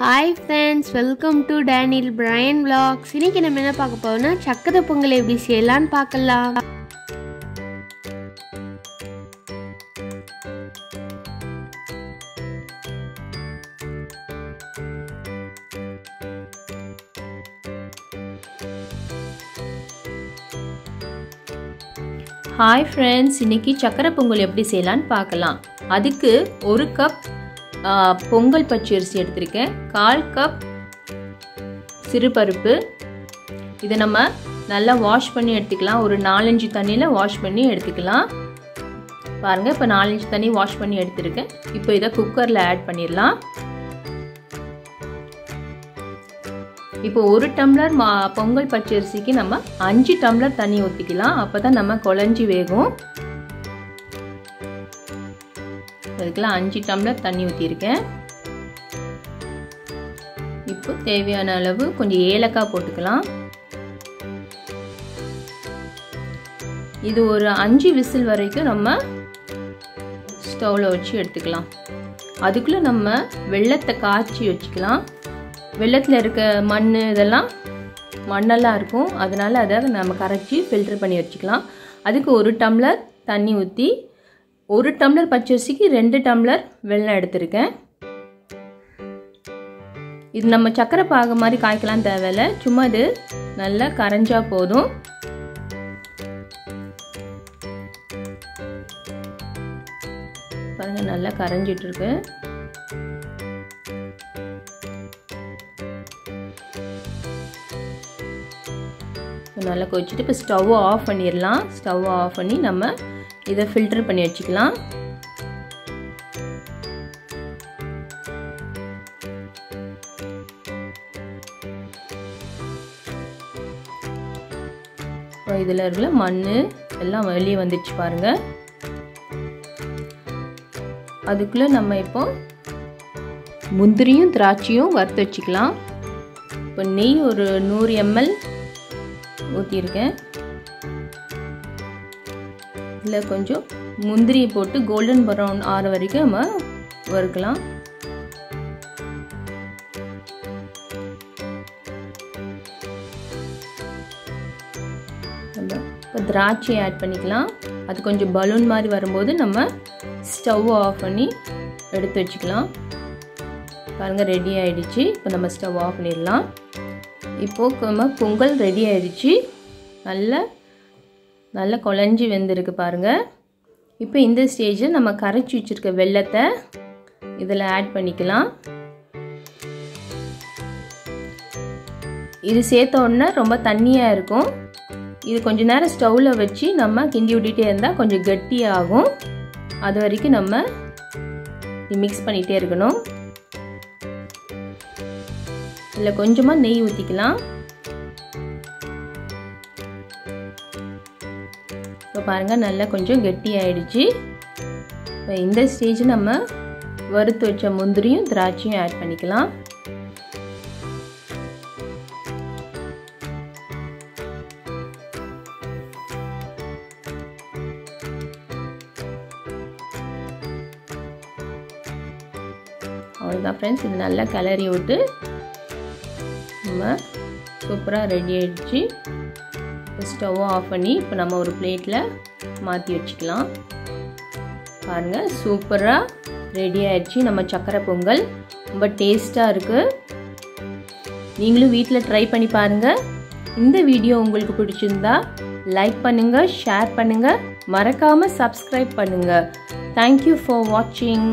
Hi friends welcome to Daniel Brian blogs இன்னைக்கு நம்ம என்ன பார்க்க போகிறோம்னா சக்கரை பொங்கல் எப்படி செய்யலான்னு பார்க்கலாம். ஹாய் ஃப்ரெண்ட்ஸ் இன்னைக்கு சக்கரை பொங்கல் எப்படி செய்யலான்னு பார்க்கலாம். அதுக்கு ஒரு கப் பொங்கல் பச்சரிசி எடுத்திருக்கேன். கால் கப் சிறுபருப்பு இதை நம்ம நல்லா வாஷ் பண்ணி எடுத்துக்கலாம். ஒரு நாலஞ்சு தண்ணியில் வாஷ் பண்ணி எடுத்துக்கலாம். பாருங்கள் இப்போ நாலஞ்சு தண்ணி வாஷ் பண்ணி எடுத்திருக்கேன். இப்போ இதை குக்கரில் ஆட் பண்ணிடலாம். இப்போ ஒரு டம்ளர் மா பொங்கல் பச்சரிசிக்கு நம்ம அஞ்சு டம்ளர் தண்ணி ஊற்றிக்கலாம் அப்போ தான் நம்ம குழஞ்சி வேகும். அதுக்கெல்லாம் அஞ்சு டம்ளர் தண்ணி ஊற்றிருக்கேன் இப்போ தேவையான அளவு கொஞ்சம் ஏலக்காய் போட்டுக்கலாம். இது ஒரு அஞ்சு விசில் வரைக்கும் நம்ம ஸ்டவ்வில் வச்சு எடுத்துக்கலாம். அதுக்குள்ளே நம்ம வெள்ளத்தை காய்ச்சி வச்சுக்கலாம். வெள்ளத்தில் இருக்க மண் இதெல்லாம் மண்ணெல்லாம் இருக்கும். அதனால் அதை நம்ம கரைச்சி ஃபில்டர் பண்ணி வச்சுக்கலாம். அதுக்கு ஒரு டம்ளர் தண்ணி ஊற்றி ஒரு டம்ளர் பச்சரிசிக்கு ரெண்டு டம்ளர் வெள்ளம் எடுத்திருக்கேன். இது நம்ம சக்கரை பாகு மாதிரி காய்க்கலாம் தேவையில்ல. சும்மா இது நல்லா கரைஞ்சா போதும். பாருங்க நல்லா கரைஞ்சிட்டு இருக்கு. நல்லா கொதிச்சுட்டு இப்போ ஸ்டவ் ஆஃப் பண்ணிடலாம். ஸ்டவ் ஆஃப் பண்ணி நம்ம இதை ஃபில்டர் பண்ணி வச்சுக்கலாம். இதில் இருக்கிற மண் எல்லாம் வெளியே வந்துடுச்சு பாருங்க. அதுக்குள்ளே நம்ம இப்போ முந்திரியும் திராட்சையும் வறுத்து வச்சுக்கலாம். இப்போ நெய் ஒரு நூறு எம்எல் ஊற்றிருக்கேன் இதில் கொஞ்சம் முந்திரியை போட்டு கோல்டன் ப்ரௌன் ஆற வரைக்கும் நம்ம வறுக்கலாம். நம்ம இப்போ திராட்சையை ஆட் பண்ணிக்கலாம். அது கொஞ்சம் பலூன் மாதிரி வரும்போது நம்ம ஸ்டவ் ஆஃப் பண்ணி எடுத்து வச்சுக்கலாம். பாருங்கள் ரெடி ஆகிடுச்சு இப்போ நம்ம ஸ்டவ் ஆஃப் பண்ணிடலாம். இப்போது நம்ம பொங்கல் ரெடி ஆகிடுச்சு நல்ல நல்லா குழஞ்சி வெந்திருக்கு பாருங்கள் இப்போ இந்த ஸ்டேஜில் நம்ம கரைச்சி வச்சுருக்க வெள்ளத்தை இதில் ஆட் பண்ணிக்கலாம். இது சேர்த்த உடனே ரொம்ப தண்ணியாக இருக்கும். இது கொஞ்ச நேரம் ஸ்டவ்வில் வச்சு நம்ம கிண்டி விட்டுட்டே இருந்தால் கொஞ்சம் கட்டியாகும். அது வரைக்கும் நம்ம மிக்ஸ் பண்ணிகிட்டே இருக்கணும். இதில் கொஞ்சமாக நெய் ஊற்றிக்கலாம் பாருங்கள் நல்லா கொஞ்சம் கெட்டி ஆயிடுச்சு இப்போ இந்த ஸ்டேஜ் நம்ம வறுத்து வச்ச முந்திரியும் திராட்சையும் ஆட் பண்ணிக்கலாம். அவ்வளோதான் ஃப்ரெண்ட்ஸ் இது நல்லா கிளறி விட்டு நம்ம சூப்பராக ரெடி ஆகிடுச்சு ஸ்டவ்வை ஆஃப் பண்ணி இப்போ நம்ம ஒரு பிளேட்டில் மாற்றி வச்சுக்கலாம். பாருங்கள் சூப்பராக ரெடி ஆயிடுச்சு. நம்ம சக்கரை பொங்கல் ரொம்ப டேஸ்ட்டாக இருக்குது நீங்களும் வீட்டில் ட்ரை பண்ணி பாருங்கள் இந்த வீடியோ உங்களுக்கு பிடிச்சிருந்தா லைக் பண்ணுங்கள் ஷேர் பண்ணுங்கள் மறக்காமல் சப்ஸ்கிரைப் பண்ணுங்கள் தேங்க்யூ ஃபார் வாட்சிங்